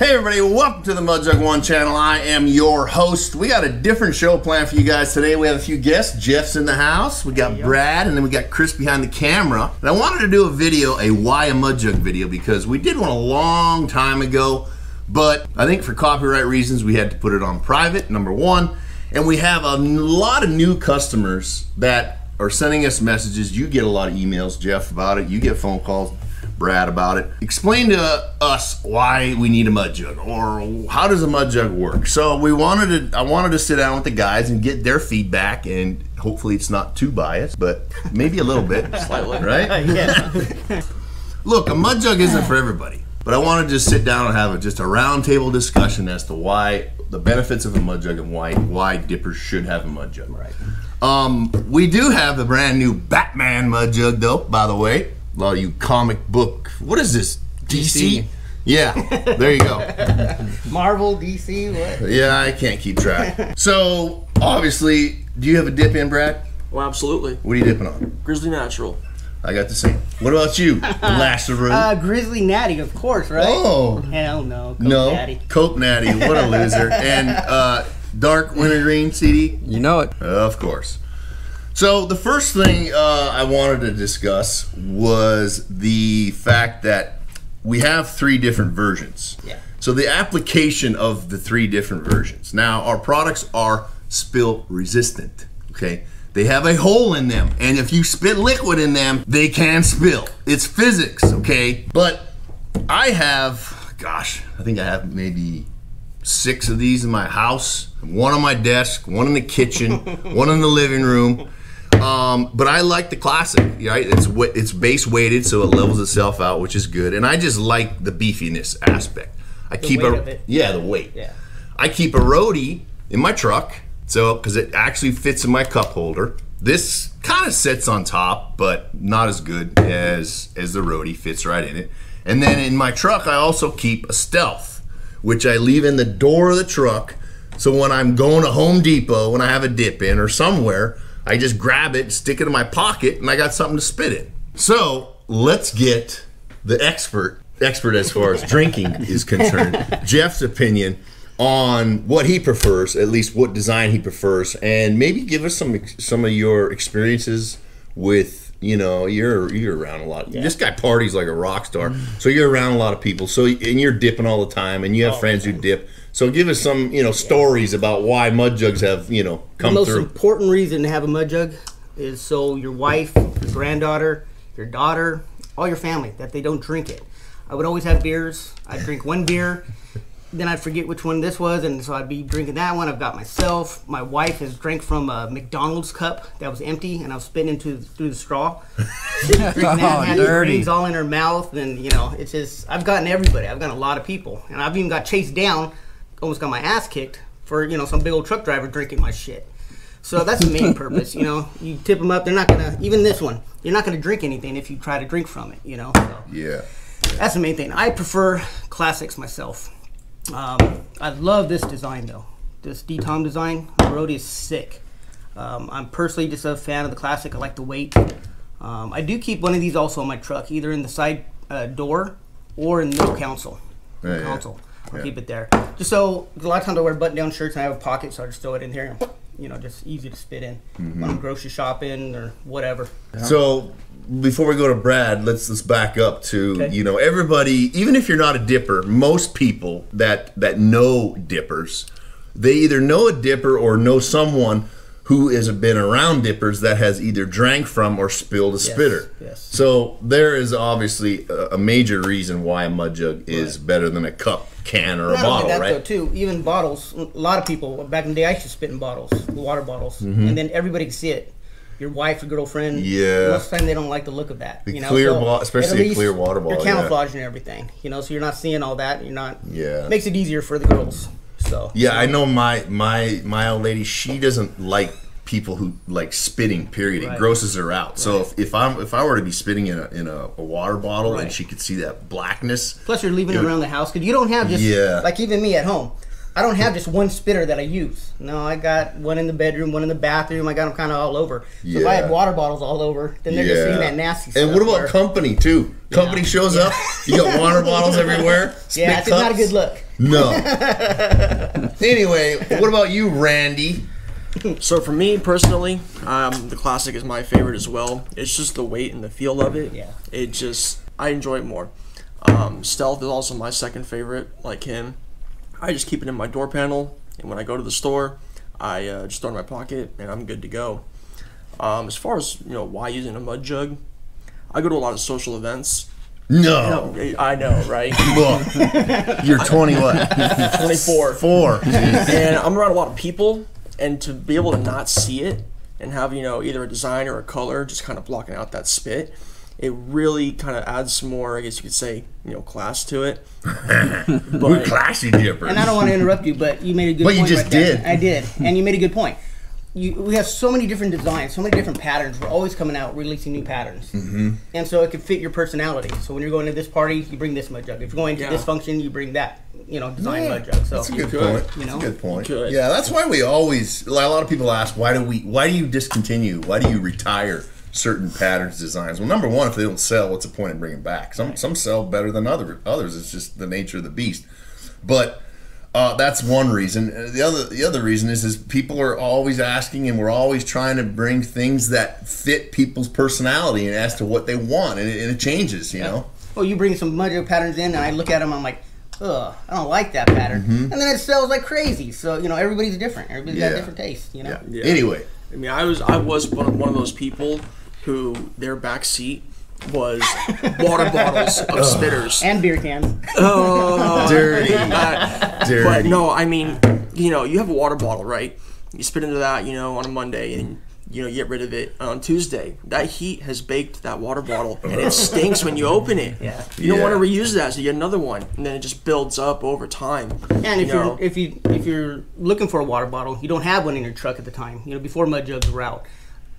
Hey everybody, welcome to the Mud Jug One channel. I am your host. We got a different show planned for you guys today. We have a few guests. Jeff's in the house. We got Brad, and then we got Chris behind the camera. And I wanted to do a video, a why a Mud Jug video, because we did one a long time ago, but I think for copyright reasons we had to put it on private. Number one, and we have a lot of new customers that are sending us messages. You get a lot of emails, Jeff, about it. You get phone calls. Brad about it. Explain to us why we need a mud jug or how does a mud jug work. So we wanted to I wanted to sit down with the guys and get their feedback and hopefully it's not too biased, but maybe a little bit. Slightly. Right? yeah. Look, a mud jug isn't for everybody. But I wanted to just sit down and have a, just a roundtable discussion as to why the benefits of a mud jug and why why dippers should have a mud jug. Right. Um, we do have the brand new Batman mud jug, though. By the way, a lot of you comic book. What is this? DC. DC. Yeah, there you go. Marvel, DC, what? Yeah, I can't keep track. So obviously, do you have a dip in, Brad? Well, absolutely. What are you dipping on? Grizzly Natural. I got the same. What about you, Lasseroe? Uh, Grizzly Natty, of course, right? oh Hell no. Coke no, Natty. Cope Natty. What a loser. and uh, dark wintergreen CD. You know it. Of course. So the first thing uh, I wanted to discuss was the fact that we have three different versions. Yeah. So the application of the three different versions. Now our products are spill resistant. Okay. They have a hole in them, and if you spit liquid in them, they can spill. It's physics, okay? But I have, gosh, I think I have maybe six of these in my house one on my desk one in the kitchen one in the living room um, but i like the classic right? It's it's base weighted so it levels itself out which is good. And i just like the beefiness aspect. I keep a yeah the weight. Yeah. i keep a roadie in my truck so because it actually fits in my cup holder. This kind of sits on top but not as good as as the roadie fits right in it. And then in my truck i also keep a stealth which I leave in the door of the truck. So when I'm going to Home Depot, when I have a dip in or somewhere, I just grab it, stick it in my pocket, and I got something to spit in. So let's get the expert, expert as far as drinking is concerned, Jeff's opinion on what he prefers, at least what design he prefers, and maybe give us some some of your experiences with you know you're you're around a lot. This guy parties like a rock star, so you're around a lot of people. So and you're dipping all the time, and you have oh, friends who dip. So give us some you know stories about why mud jugs have you know come through. The most through. important reason to have a mud jug is so your wife, your granddaughter, your daughter, all your family, that they don't drink it. I would always have beers. I'd drink one beer, then I'd forget which one this was, and so I'd be drinking that one. I've got myself. My wife has drank from a McDonald's cup that was empty, and I was spitting into through the straw. Drinking that, Oh, dirty. rings all in her mouth, and you know, it's just I've gotten everybody. I've gotten a lot of people, and I've even got chased down, almost got my ass kicked for you know some big old truck driver drinking my shit. So that's the main purpose, you know. You tip them up, they're not gonna even this one. You're not gonna drink anything if you try to drink from it, you know. So yeah, that's the main thing. I prefer classics myself. Um, I love this design though. This D-Tom design, the road is sick. Um, I'm personally just a fan of the classic. I like the weight. Um, I do keep one of these also in my truck, either in the side uh, door or in the middle console. Yeah, yeah. I'll Yeah. keep it there. Just so a lot of times I wear button-down shirts and I have a pocket, so I just throw it in here. You know, just easy to spit in Mm-hmm. when I'm grocery shopping or whatever. So before we go to Brad, let's let's back up to Okay. you know everybody. Even if you're not a dipper, most people that that know dippers, they either know a dipper or know someone who has been around dippers that has either drank from or spilled a spitter. yes. So there is obviously a, major reason why a mud jug is better than a cup, can, or a bottle, that right? though, too. Even bottles. A lot of people back in the day, I used to spit in bottles, water bottles, Mm-hmm. and then everybody could see it. Your wife, your girlfriend. Yeah. Most of the time, they don't like the look of that. The you know, clear so bo- especially a clear water bottle, You're yeah. everything. You know, so you're not seeing all that. You're not. Yeah. Makes it easier for the girls. So. Yeah, I know my my my old lady. She doesn't like people who like spitting. Period. It grosses her out. So if, if I'm if I were to be spitting in a in a, a water bottle and she could see that blackness, Plus, you're leaving It it around the house because you don't have just Yeah. like even me at home. I don't have just one spitter that I use. No, I got one in the bedroom, one in the bathroom. I got them kind of all over. So if I Yeah. had water bottles all over, then they're just seeing that nasty stuff. And what about company too? Company shows up. You got water bottles everywhere. Yeah, it's not a good look. No. anyway, what about you, Randy? So for me personally, um, the classic is my favorite as well. It's just the weight and the feel of it. Yeah. It just I enjoy it more. Um, stealth is also my second favorite, like him. I just keep it in my door panel, and when I go to the store, I uh, just throw it in my pocket, and I'm good to go. Um, as far as you know, why using a mud jug, I go to a lot of social events. No. I know, right? Look, you're 20 what? 24. Four. and I'm around a lot of people, and to be able to not see it and have you know either a design or a color just kind of blocking out that spit, it really kind of adds some more, I guess you could say, you know, class to it. but, We're classy dippers. And I don't want to interrupt you, but you made a good point. But you just right there. did. I did. And you made a good point. You, we have so many different designs, so many different patterns. We're always coming out releasing new patterns, mm-hmm. and so it can fit your personality. So when you're going to this party, you bring this mud jug. If you're going to Yeah. this function, you bring that, you know, design Yeah, mud jug. So That's a good could, point. you That's know? a good point. Yeah, that's why we always. A lot of people ask, why do we? Why do you discontinue? Why do you retire certain patterns, designs? Well, number one, if they don't sell, what's the point in bringing back? Some some sell better than other others. It's just the nature of the beast. But uh, that's one reason. Uh, The other the other reason is is people are always asking, and we're always trying to bring things that fit people's personality and as to what they want, and it, and it changes. You know. oh, you bring some mud patterns in, and I look at them, I'm like, ugh, I don't like that pattern. And then it sells like crazy. So you know, everybody's different. Everybody's Mm-hmm. Yeah. got different tastes. You know. Yeah. Yeah. Anyway. I mean, I was I was one of, one of those people who their back seat was water bottles of spitters. And beer cans. Oh, Dirty. Uh, Dirty. But no, I mean, you know, you have a water bottle, right? You spit into that, you know, on a Monday, and you know, you get rid of it on Tuesday. That heat has baked that water bottle, and it stinks when you open it. Yeah. You don't Yeah. want to reuse that, so you get another one, and then it just builds up over time. And if you you're if you if you're looking for a water bottle, you don't have one in your truck at the time. You know, before mud jugs were out.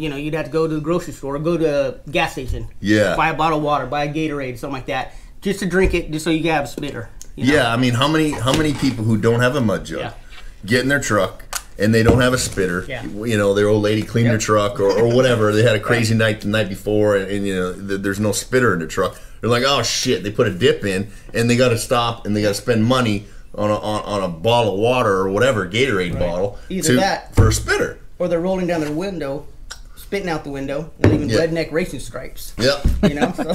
You know, you'd have to go to the grocery store or go to a gas station. Yeah. Buy a bottle of water, buy a Gatorade, something like that, just to drink it, just so you can have a spitter. you know? Yeah, I mean, how many how many people who don't have a mud jug Yeah. get in their truck and they don't have a spitter? Yeah. You know, their old lady cleaned their truck or, or whatever. They had a crazy night the night before, and, and you know, th- there's no spitter in the truck. They're like, oh shit! They put a dip in, and they got to stop and they got to spend money on a, on, on a bottle of water or whatever Gatorade bottle Either to, that- for a spitter. Or they're rolling down their window, spitting out the window, and leaving Yeah. redneck racing stripes. Yep. You know. So,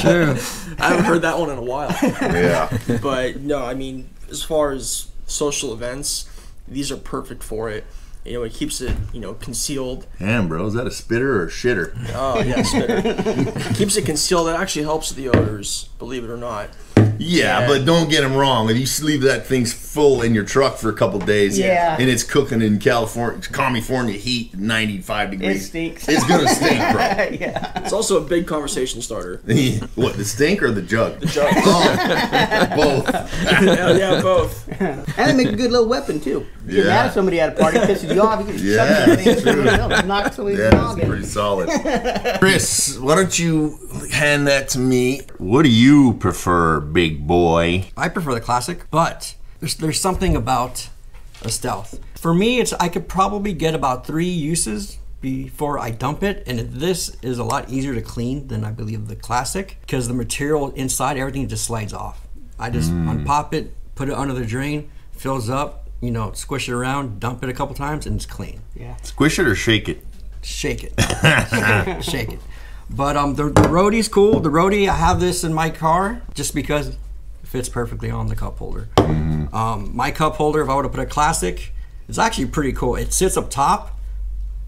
True. I haven't heard that one in a while. yeah. but no, I mean, as far as social events, these are perfect for it. You know, it keeps it, you know, concealed. Damn, bro, is that a spitter or a shitter? Oh, yeah, spitter. keeps it concealed. It actually helps the odors, believe it or not. Yeah, Yeah. but don't get them wrong. If you leave that thing's full in your truck for a couple days, Yeah. and it's cooking in California, California heat, ninety-five degrees, it stinks. It's gonna stink, bro. yeah. It's also a big conversation starter. what the stink or the jug? The jug. Oh, both. yeah, yeah, both. And they make a good little weapon too. You get Yeah. mad at somebody at a party, pisses you off, you can just Yeah, shut that thing, it's true. knock knock somebody's Yeah, that's noggin. pretty solid. Chris, why don't you hand that to me? What do you prefer, big boy? I prefer the classic, but there's there's something about a stealth. For me, it's I could probably get about three uses before I dump it, and this is a lot easier to clean than I believe the classic because the material inside everything just slides off. I just hmm. unpop it, put it under the drain, fills up, you know, squish it around, dump it a couple times, and it's clean. Yeah. Squish it or shake it? Shake it, shake it. But um, the, the roadie's cool. The roadie, I have this in my car just because it fits perfectly on the cup holder. Um, my cup holder, if I were to put a classic, it's actually pretty cool. It sits up top,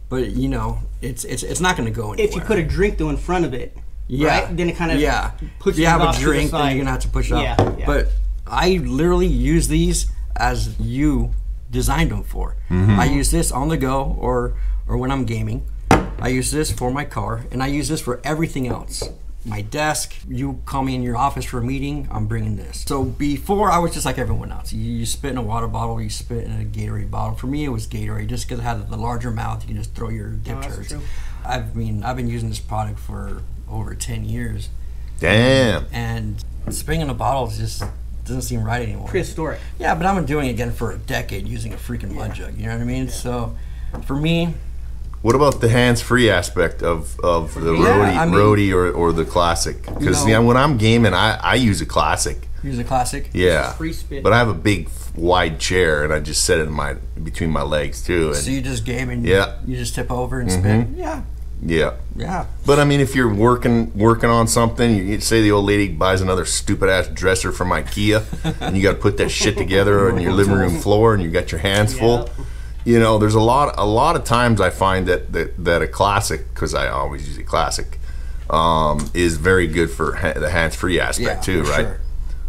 but you know, it's it's it's not going to go anywhere. If you put a drink though in front of it, yeah, right, then it kind of yeah. puts if you have off a to the drink, then you're gonna have to push it up. Yeah, yeah. But I literally use these as you designed them for. I use this on the go or or when I'm gaming. I use this for my car, and I use this for everything else. My desk. You call me in your office for a meeting. I'm bringing this. So before I was just like everyone else. You, you spit in a water bottle. You spit in a Gatorade bottle. For me, it was Gatorade just because it had the larger mouth. You can just throw your dip Oh, turds. I mean, I've been using this product for over 10 years Damn. and spitting in a bottle just doesn't seem right anymore. prehistoric. Yeah, but I've been doing it again for a decade using a freaking mud jug. You know what I mean? So, for me, What about the hands-free aspect of, of the Yeah, roadie, I mean- roadie or, or the classic? Because know- yeah, when I'm gaming, I, I use a classic. Use a classic. Yeah, but I have a big wide chair and I just set it in my between my legs too. And So you just game and Yeah. you just tip over and mm-hmm. spin. Yeah, yeah, yeah. but I mean, if you're working working on something, you, you say the old lady buys another stupid ass dresser from IKEA, and you got to put that shit together on your living room floor, and you got your hands full. You know, there's a lot a lot of times I find that that, that a classic because I always use a classic um, is very good for ha- the hands free aspect Yeah, too, for right? sure.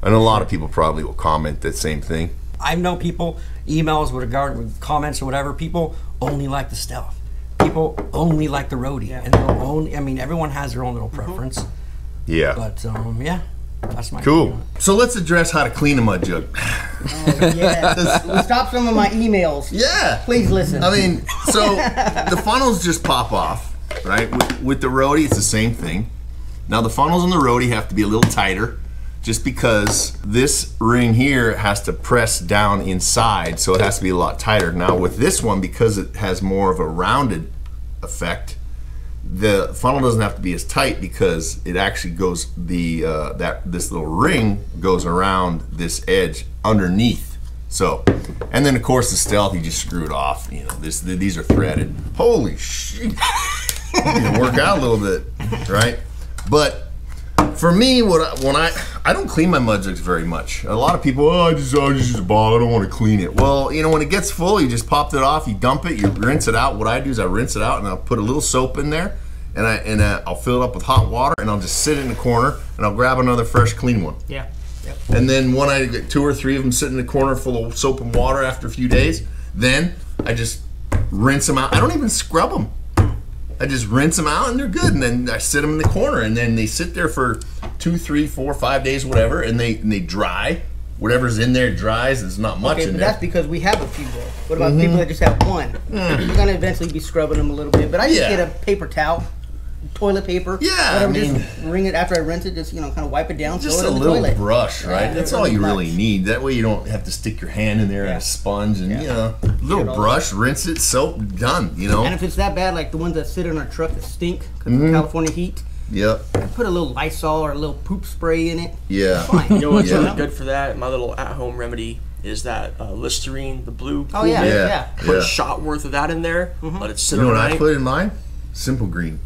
And a lot of people probably will comment that same thing. I know people emails with regard with comments or whatever. People only like the stealth. People only like the roadie, and they'll only. I mean, everyone has their own little preference, Yeah. but um, yeah, that's my Cool. opinion. So let's address how to clean a mud jug. Oh, yeah. Well, Stop some of my emails. Yeah. Please listen. I mean, so the funnels just pop off, right? With, with the roadie, it's the same thing. Now the funnels on the roadie have to be a little tighter, just because this ring here has to press down inside, so it has to be a lot tighter. Now with this one, because it has more of a rounded effect, the funnel doesn't have to be as tight because it actually goes the uh, that this little ring goes around this edge underneath. So, and then of course the stealth you just screw it off. You know, this these are threaded. Holy shit! work out a little bit, right? But for me, what I, when I I don't clean my mud jugs very much. A lot of people, oh, I just I just use a bottle. I don't want to clean it. Well, you know, when it gets full, you just pop it off, you dump it, you rinse it out. What I do is I rinse it out and I'll put a little soap in there, and I and uh, I'll fill it up with hot water, and I'll just sit in the corner, and I'll grab another fresh, clean one. yeah. Yep. And then when I get two or three of them sitting in the corner full of soap and water after a few days, then I just rinse them out. I don't even scrub them. I just rinse them out and they're good. And then I sit them in the corner and then they sit there for two, three, four, five days, whatever, and they and they dry. Whatever's in there dries. There's not much Okay, in but there. that's because we have a few though. What about people that just have one? You're gonna eventually be scrubbing them a little bit. But I just Yeah. get a paper towel, toilet paper, Yeah, I mean- just wring it after I rinse it. Just you know, kind of wipe it down, just throw a in little toilet. brush, right? Yeah, That's all you much. really need. That way you don't have to stick your hand in there and a sponge and Yeah. you know, little all brush, rinse it, soap, done. You know. And if it's that bad, like the ones that sit in our truck that stink because Mm-hmm. of California heat, Yep. put a little Lysol or a little poop spray in it. Yeah. Fine. You know what's Yeah. really good for that? My little at-home remedy is that uh, Listerine, the blue. Oh yeah, Yeah. yeah. Put Yeah. a shot worth of that in there. Let it sit You know what I put in mine? Simple green.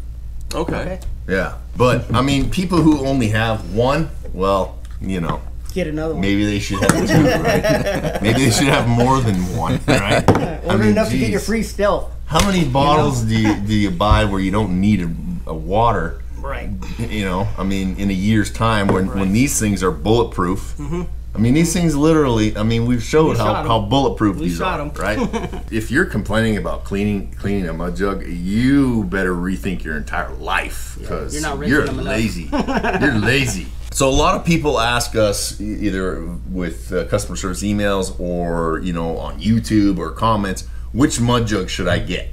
Okay. Okay. Yeah, but I mean, people who only have one, well, you know, Get another one. maybe they should have two, right? Maybe they should have more than one, right? Order enough to get your free stealth. How many bottles do you do you buy where you don't need a, a water? Right. You know, I mean, in a year's time, when when these things are bulletproof. Mm-hmm. I mean, these things literally. I mean, we've showed We how, how bulletproof We these shot are, 'em. right? if you're complaining about cleaning cleaning a mud jug, you better rethink your entire life because you're not you're, them lazy. you're lazy. So a lot of people ask us either with uh, customer service emails or you know on YouTube or comments, which mud jug should I get?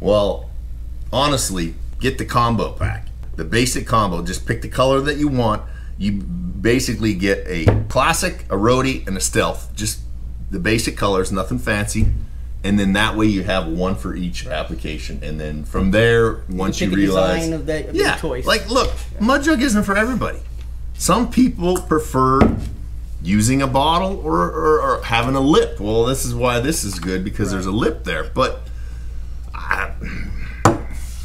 Well, honestly, get the combo pack. The basic combo. Just pick the color that you want. You basically get a classic, a roadie, and a stealth. Just the basic colors, nothing fancy. And then that way you have one for each application. And then from there, once you, a realize, design of that of yeah, like look, mud jug isn't for everybody. Some people prefer using a bottle or, or, or having a lip. Well, this is why this is good because there's a lip there. But I,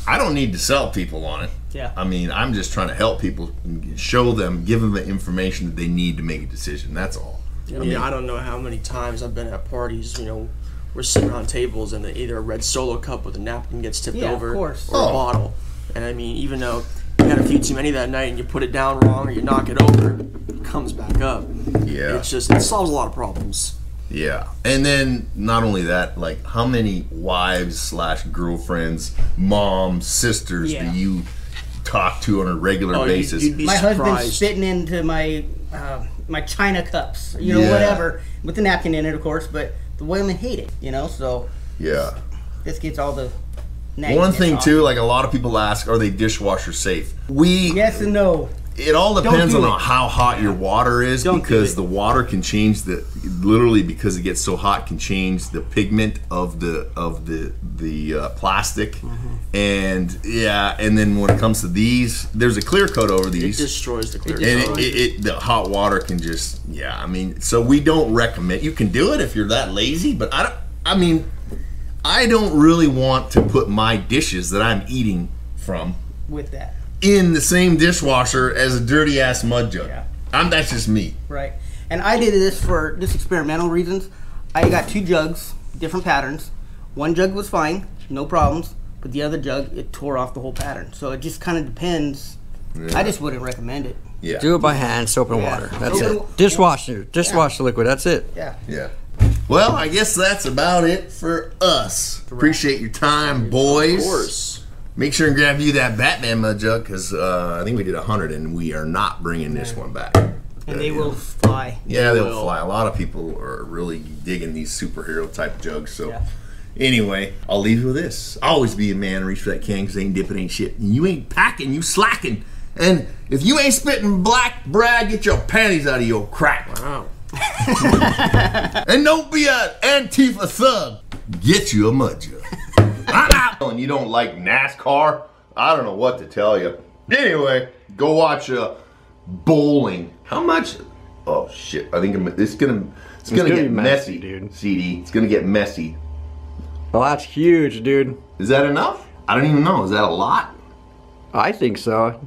I don't need to sell people on it. Yeah. I mean, I'm just trying to help people, show them, give them the information that they need to make a decision. That's all. I mean, I don't know how many times I've been at parties, you know, we're sitting around tables and either a red solo cup with a napkin gets tipped Yeah, of over course. or Oh. a bottle. And I mean, even though you had a few too many that night and you put it down wrong or you knock it over, it comes back up. Yeah. It's just, it solves a lot of problems. Yeah, and then not only that, like how many wives slash girlfriends, moms, sisters Yeah. do you talk to on a regular Oh, you'd- basis? you'd be my husband's surprised. spitting into my uh, my china cups, you know, Yeah. whatever, with the napkin in it, of course. But the women hate it, you know. So yeah. this gets all the. One thing off. too, like a lot of people ask, are they dishwasher safe? We Yes and no. It all depends do on it. how hot your water is Don't because the water can change the literally because it gets so hot can change the pigment of the of the the uh, plastic Mm-hmm. and yeah and then when it comes to these there's a clear coat over these It destroys the clear. and it, coat. it, it the hot water can just yeah i mean so we don't recommend you can do it if you're that lazy but i don't i mean i don't really want to put my dishes that i'm eating from with that. In the same dishwasher as a dirty ass mud jug Yeah. i'm that's just me Right. And I did this for just experimental reasons. I got two jugs, different patterns. One jug was fine, no problems, but the other jug it tore off the whole pattern. So it just kind of depends. Yeah. I just wouldn't recommend it. yeah Do it by hand, soap and Yeah. water. That's Soap and- it. Dishwasher, dishwasher liquid. That's it. Yeah. yeah well i guess that's about it for us appreciate your time boys Of course. Make sure and grab you that batman mud jug because uh, i think we did 100 and we are not bringing this one back And they will fly. Yeah, they'll will. fly. A lot of people are really digging these superhero type jugs. So, Yeah. anyway, I'll leave you with this. Always be a man, reach for that can because ain't dipping, ain't shit. And you ain't packing, you slacking. And if you ain't spitting black, Brad, get your panties out of your crack. Wow. And don't be an Antifa thug. Get you a mud jug. I'm out. And you don't like NASCAR? I don't know what to tell you. Anyway, go watch uh, bowling. How much? Oh shit! I think I'm- it's gonna it's, gonna, gonna get messy, messy, dude. CD. It's gonna get messy. Well, that's huge, dude. Is that enough? I don't even know. Is that a lot? I think so.